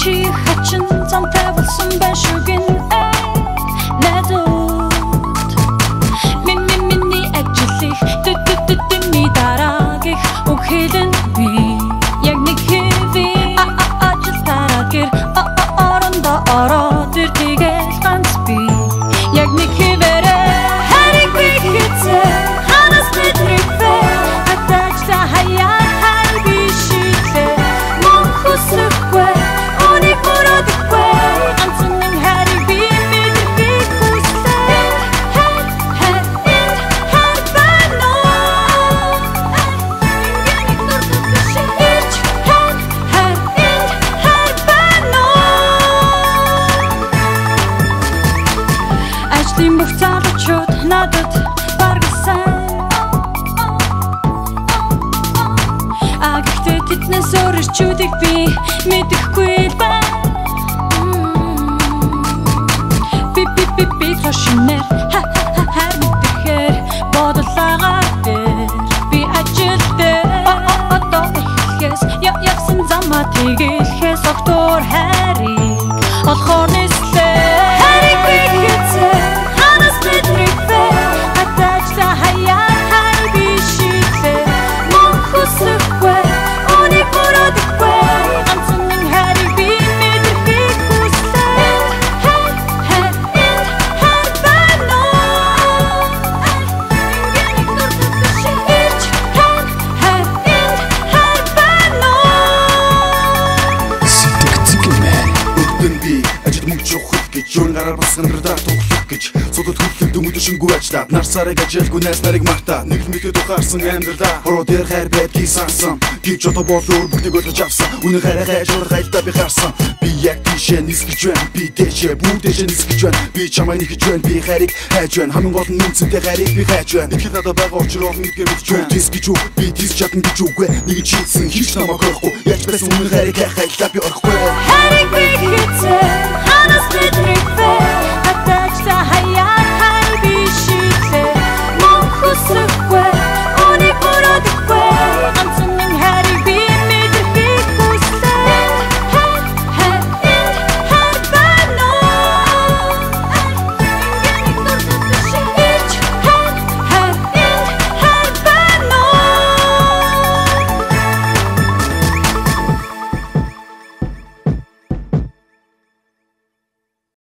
чи хачин замтай болсон байна шүү гин эй надад ми ми миний ажлыг тө тө тө тө ми дараагих өгхэлэн би. Яг нэг хэвээ ажил тараагэр орондоо ороо. Ажлын бүх залуучууд надад баргасан. А гэхдээ тэднээс өөр ирчүүдийг би мэдэхгүй л байна Би би би би тошинэр ха ха ха хар мэдэхэр бодлоогоо дээр. Би ажил дээр. Одоо эхлэхээс явсан замаа тэгэлхээс октор хариг олохоор юун гараар басгандраа тоглох гэж. Судад хөлтөнд өдөршингүү ажиллаад нар сарыг ажилгүй найс нарыг мартаа. Нэг л мэдэд ухаарсан амьдралаа Хороо дээр хайр байдгийг сансан Гэвч одоо бол өөр бүгдийг ойлгож авсан. Үнэн хайраа хайж урах айлдаа би харсан. Би яг тийшээ нисгэж байна. Би дэшээ бүгд дэшээ нисгэж байна. Би чамайг нэгж байна. Би хайрыг хайж байна. Хамгийн гол нь үнцэнтэй хайрыг би хайж байна. Ихэд надад байгаа учраас мэдгээ мэдж байна. Тис гэж үү би тис чадна гэж үгүй. Нэг чийсэн хийж намайг орохгүй. Яаж байсан үнэн хайрыг хайх айлдаа би орохгүй. Хэцээ